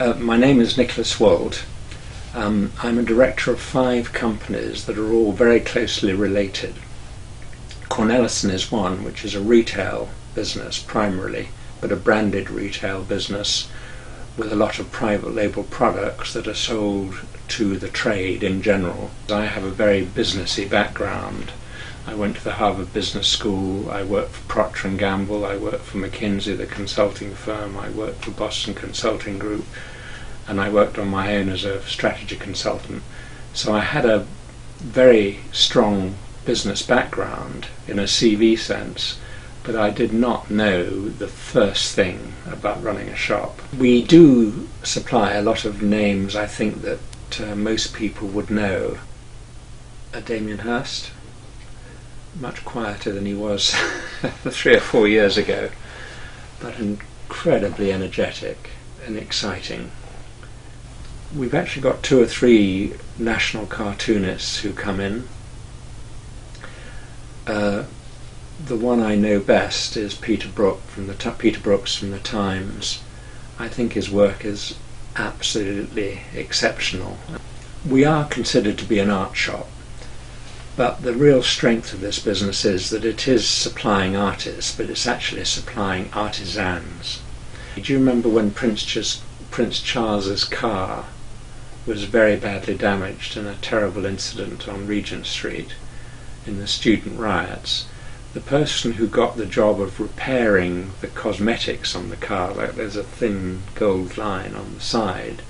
Uh, my name is Nicholas Walt. Um, I'm a director of five companies that are all very closely related. Cornelissen is one, which is a retail business primarily, but a branded retail business with a lot of private label products that are sold to the trade in general. I have a very businessy background. I went to the Harvard Business School. I worked for Procter & Gamble. I worked for McKinsey, the consulting firm. I worked for Boston Consulting Group. And I worked on my own as a strategy consultant. So I had a very strong business background in a CV sense but I did not know the first thing about running a shop. We do supply a lot of names I think that uh, most people would know. Uh, Damien Hirst, much quieter than he was three or four years ago, but incredibly energetic and exciting. We've actually got two or three national cartoonists who come in. Uh, the one I know best is Peter Brook from the Peter Brookes from the Times. I think his work is absolutely exceptional. We are considered to be an art shop, but the real strength of this business is that it is supplying artists, but it's actually supplying artisans. Do you remember when Prince, Prince Charles's car was very badly damaged in a terrible incident on Regent Street in the student riots? the person who got the job of repairing the cosmetics on the car, like there's a thin gold line on the side,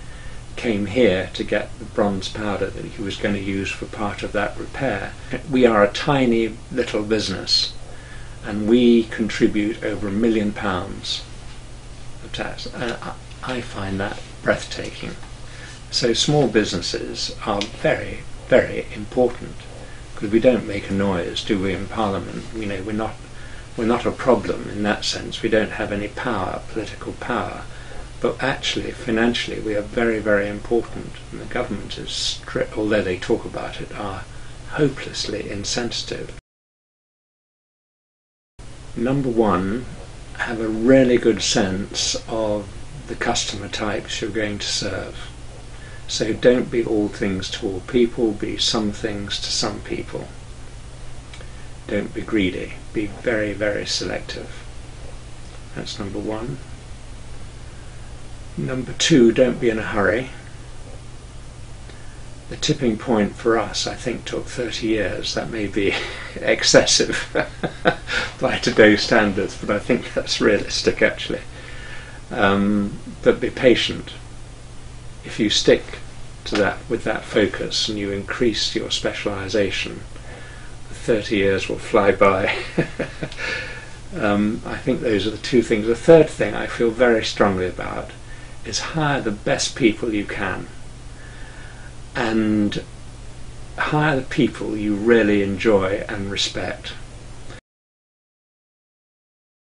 came here to get the bronze powder that he was going to use for part of that repair. We are a tiny little business and we contribute over a million pounds of tax. I find that breathtaking. So small businesses are very, very important because we don't make a noise, do we, in Parliament? You know, we're not we're not a problem in that sense. We don't have any power, political power, but actually, financially, we are very, very important. And the government is, although they talk about it, are hopelessly insensitive. Number one, have a really good sense of the customer types you're going to serve. So don't be all things to all people, be some things to some people. Don't be greedy, be very, very selective. That's number one. Number two, don't be in a hurry. The tipping point for us, I think, took 30 years. That may be excessive by today's standards, but I think that's realistic actually. Um, but be patient if you stick to that with that focus and you increase your specialization, 30 years will fly by. um, I think those are the two things. The third thing I feel very strongly about is hire the best people you can and hire the people you really enjoy and respect.